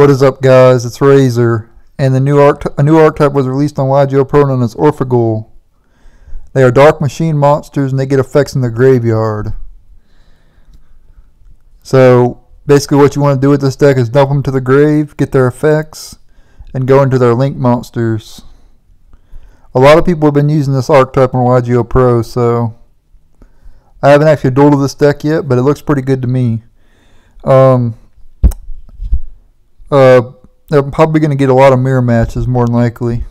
What is up guys, it's Razer, and the new a new archetype was released on YGO Pro known as Orphegel. They are dark machine monsters and they get effects in the graveyard. So basically what you want to do with this deck is dump them to the grave, get their effects, and go into their link monsters. A lot of people have been using this archetype on YGO Pro, so I haven't actually dueled this deck yet, but it looks pretty good to me. Um, uh, they're probably going to get a lot of mirror matches more than likely.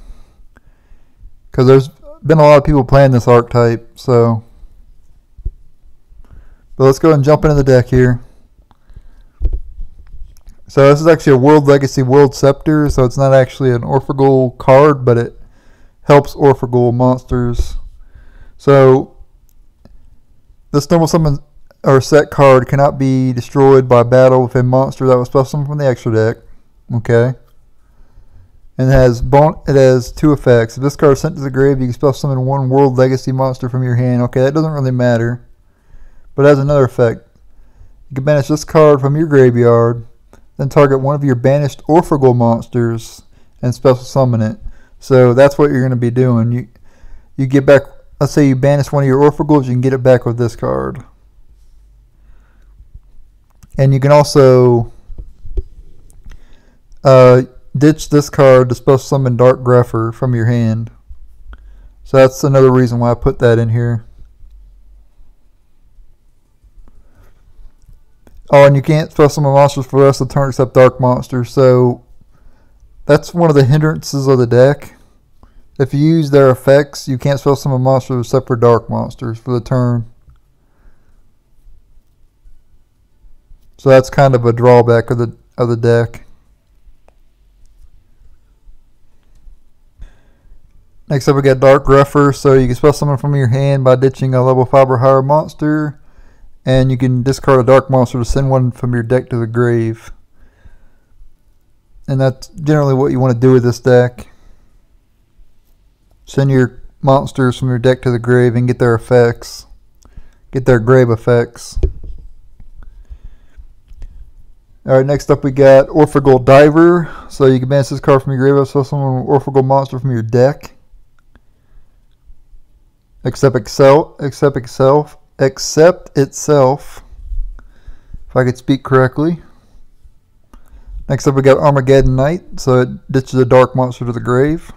Because there's been a lot of people playing this archetype, so. But let's go and jump into the deck here. So this is actually a World Legacy World Scepter, so it's not actually an Orphegel card, but it helps Orphegel monsters. So this normal summon or set card cannot be destroyed by battle with a monster that was special from the extra deck. Okay. And it has bon it has two effects. If this card is sent to the grave, you can spell summon one World Legacy monster from your hand. Okay, that doesn't really matter. But it has another effect. You can banish this card from your graveyard, then target one of your banished Orphegel monsters and special summon it. So that's what you're going to be doing. You you get back, let's say you banish one of your Orphegels, you can get it back with this card. And you can also uh, ditch this card special summon Dark Grepher from your hand. So that's another reason why I put that in here. Oh, and you can't special summon monsters for the rest of the turn except Dark Monsters. So that's one of the hindrances of the deck. If you use their effects, you can't special summon monsters except for Dark Monsters for the turn. So that's kind of a drawback of the of the deck. Next up we got Dark Grepher, so you can spell summon from your hand by ditching a level 5 or higher monster. And you can discard a dark monster to send one from your deck to the grave. And that's generally what you want to do with this deck. Send your monsters from your deck to the grave and get their effects. Get their grave effects. Alright, next up we got Orphegel Diver. So you can banish this card from your grave, so summon an Orphegel monster from your deck. Except Excel, except itself, except itself. If I could speak correctly. Next up we got Armageddon Knight, so it ditches a dark monster to the grave.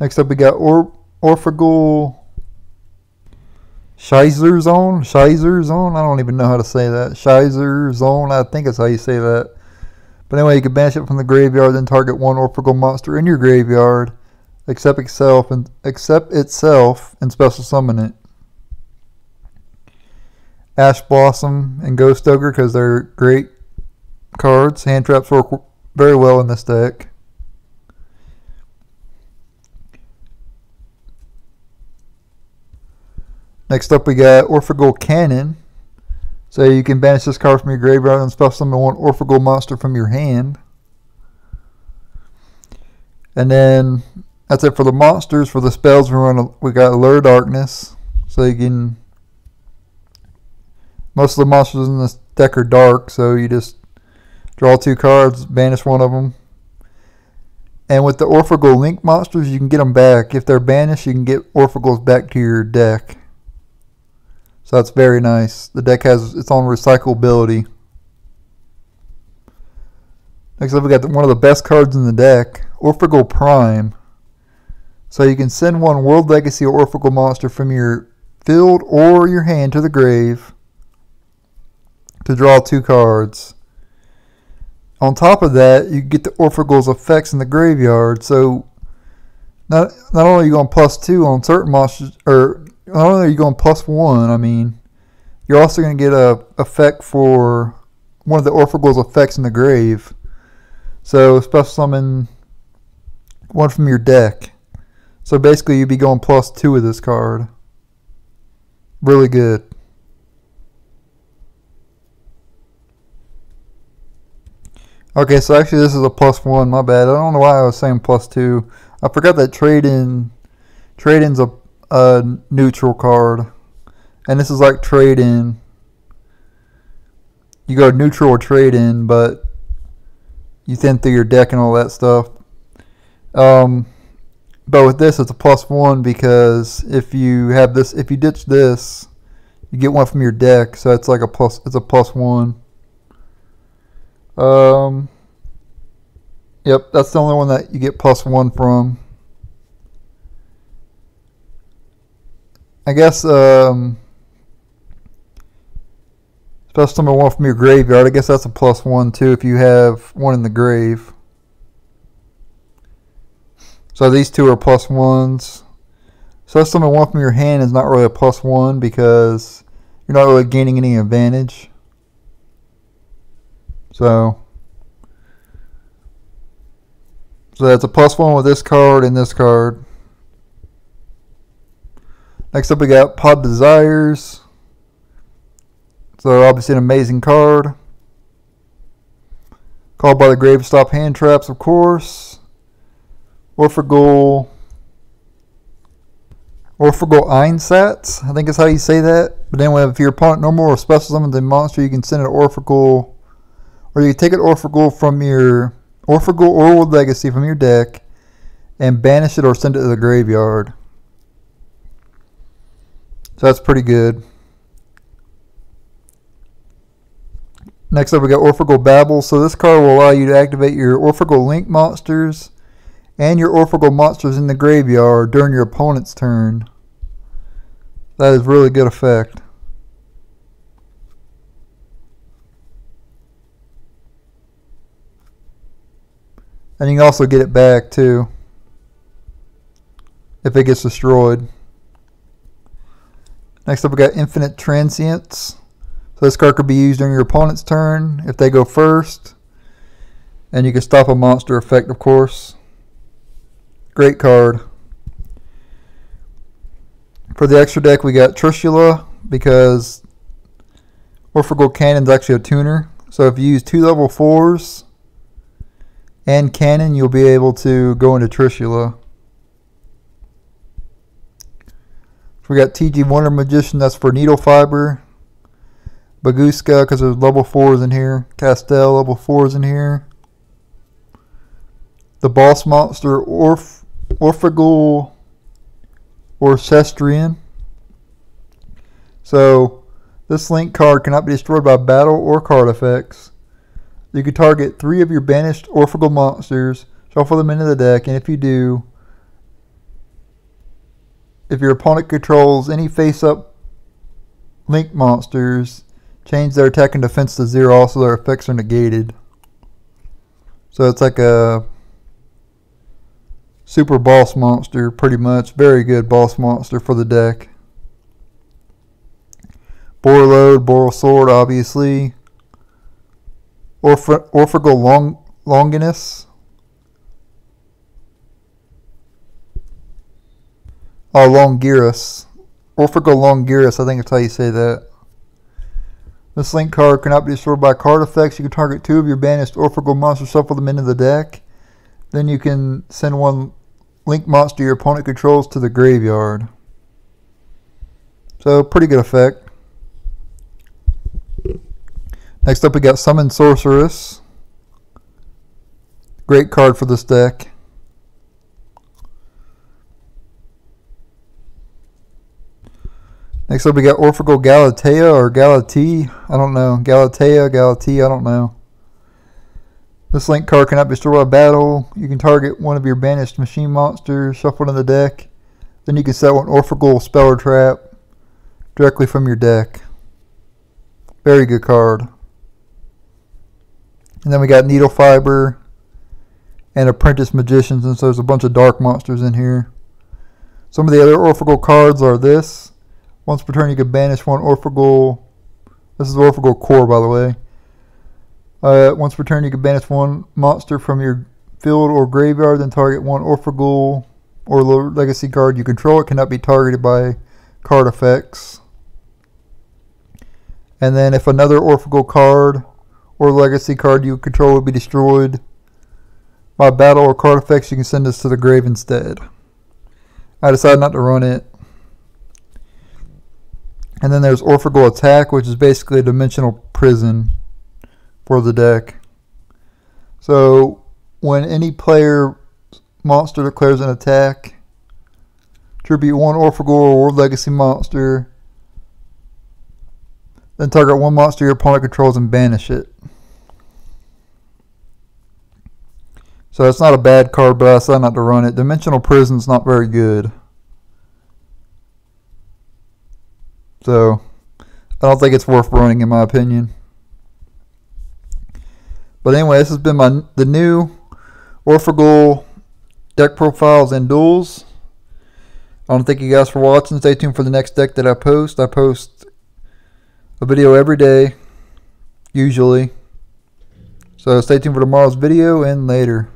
Next up we got or Orphegel Shizer Zone, Shizer Zone. I don't even know how to say that. Shizer Zone. I think that's how you say that. But anyway, you can banish it from the graveyard, then target one Orphegel monster in your graveyard accept itself and accept itself and special summon it. Ash Blossom and Ghost Ogre because they're great cards. Hand traps work very well in this deck. Next up we got Orphegel Cannon. So you can banish this card from your graveyard and special summon one Orphegel monster from your hand. And then that's it for the monsters. For the spells, we run. We got Lure Darkness, so you can. Most of the monsters in this deck are dark, so you just draw two cards, banish one of them. And with the Orphegel Link monsters, you can get them back. If they're banished, you can get Orphegels back to your deck. So that's very nice. The deck has its own recyclability. Next up, we got one of the best cards in the deck, Orphegel Prime. So you can send one World Legacy or Orphegel monster from your field or your hand to the grave to draw two cards. On top of that, you get the Orphegel's effects in the graveyard. So not not only are you going plus two on certain monsters, or not only are you going plus one, I mean, you're also going to get a effect for one of the Orphegel's effects in the grave. So special summon one from your deck. So basically you'd be going plus two with this card. Really good. Okay, so actually this is a plus one, my bad. I don't know why I was saying plus two. I forgot that trade in trade in's a, a neutral card. And this is like trade in. You go neutral or trade in, but you thin through your deck and all that stuff. Um but with this, it's a plus one because if you have this, if you ditch this, you get one from your deck. So it's like a plus. It's a plus one. Um. Yep, that's the only one that you get plus one from. I guess um, special number one from your graveyard. I guess that's a plus one too if you have one in the grave. So these two are plus ones. So summon one from your hand is not really a plus one because you're not really gaining any advantage. So, so that's a plus one with this card and this card. Next up we got Pod Desires. So obviously an amazing card. Called by the Grave Stop Hand Traps, of course. Orphegel Orphegel Einsatz, I think is how you say that. But anyway, if your opponent normal or special summons a monster, you can send an Orphegel, or you can take an Orphegel from your Orphegel or World Legacy from your deck and banish it or send it to the graveyard. So that's pretty good. Next up, we got Orphegel Babel. So this card will allow you to activate your Orphegel Link monsters and your Orphegel monsters in the graveyard during your opponent's turn. That is really good effect. And you can also get it back too if it gets destroyed. Next up we got Infinite Transience. So this card could be used during your opponent's turn if they go first. And you can stop a monster effect of course. Great card. For the extra deck we got Trishula because Orphegel Cannon is actually a tuner. So if you use two level 4s and Cannon you'll be able to go into Trishula. we got TG Wonder Magician, that's for Needle Fiber. Bagooska, because there's level 4s in here. Castel, level 4s in here. The Boss Monster, Orf Orphegel Orcestrian. So, this link card cannot be destroyed by battle or card effects. You can target three of your banished Orphegel monsters, shuffle them into the deck, and if you do, if your opponent controls any face-up link monsters, change their attack and defense to zero. Also, their effects are negated. So it's like a super boss monster, pretty much. Very good boss monster for the deck. Borreload, Borrelsword, obviously. Orph Orphegel Long Longinus. Oh, Longiris. Orphegel Longiris, I think that's how you say that. This link card cannot be destroyed by card effects. You can target two of your banished Orphegel monsters, shuffle them into the deck. Then you can send one link monster your opponent controls to the graveyard. So, pretty good effect. Next up, we got Summon Sorceress. Great card for this deck. Next up, we got Orphegel Galatea or Galatea. I don't know. Galatea, Galatea, I don't know. This link card cannot be destroyed by battle. You can target one of your banished machine monsters, shuffle in the deck. Then you can set one Orphegel spell or trap directly from your deck. Very good card. And then we got Needle Fiber and Apprentice Magicians, and so there's a bunch of dark monsters in here. Some of the other Orphegel cards are this. Once per turn, you can banish one Orphegel. This is Orphigal Core, by the way. Uh, once per turn, you can banish one monster from your field or graveyard, then target one Orphegel or legacy card you control. It cannot be targeted by card effects. And then if another Orphegel card or legacy card you control would be destroyed by battle or card effects, you can send this to the grave instead. I decided not to run it and then there's Orphegel Attack, which is basically a dimensional prison for the deck. So when any player monster declares an attack, tribute one Orphegel or Legacy monster, then target one monster your opponent controls and banish it. So it's not a bad card, but I decided not to run it. Dimensional Prison's not very good. So I don't think it's worth running in my opinion. But anyway, this has been my the new Orphegel deck profiles and duels. I want to thank you guys for watching. Stay tuned for the next deck that I post. I post a video every day, usually. So stay tuned for tomorrow's video and later.